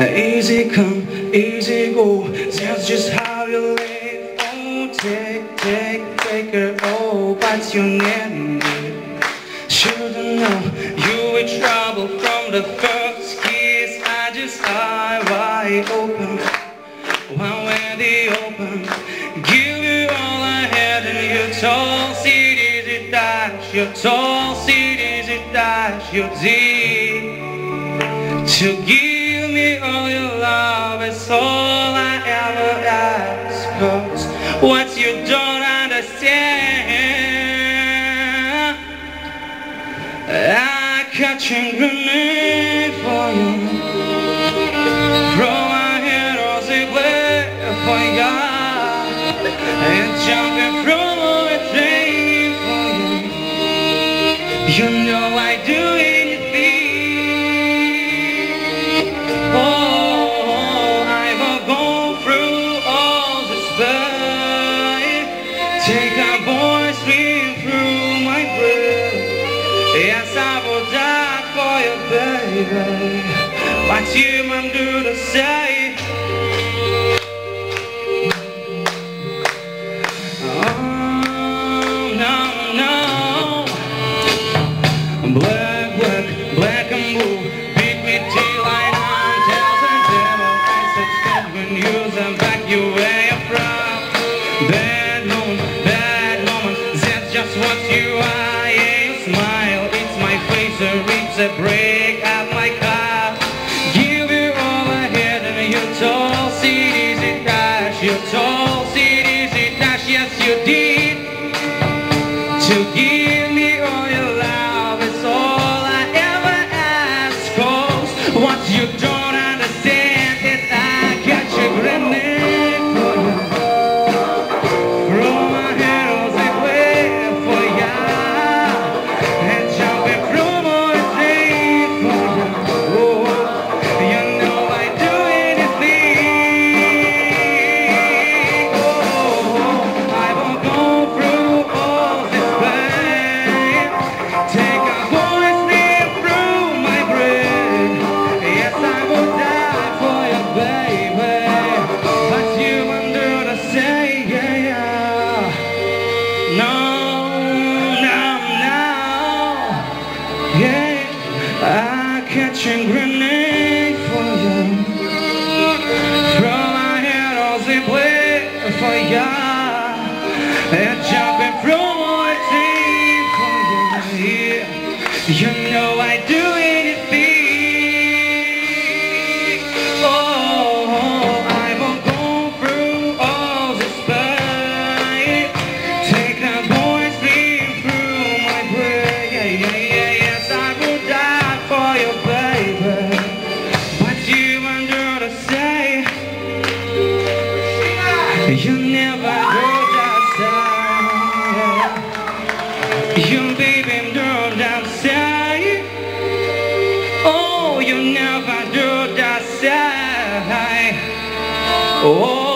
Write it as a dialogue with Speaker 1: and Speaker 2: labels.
Speaker 1: Easy come, easy go, that's just how you live. Oh, take, take, take her, oh, but you need me. Should've known you were trouble from the first kiss. I just eye wide open, one way the open. Give you all I had and you told cities it dash, you told cities it dash, you did. To give your all I ever ask Cause what you don't understand. I catch a grenade for you. Throw my head say where for you And jumping from a train for you. You know I do Take a voice stream through my brain Yes, I will die for you, baby. What you man do to say. Oh, no, no. Black, black, black and blue back you where you're from Baby what you are, yeah, you smile, it's my face, or it's a break of my car. I catch a grenade for you Throw my head all the way for you And jumping from a tree for you You know You baby don't outside Oh, you never do outside Oh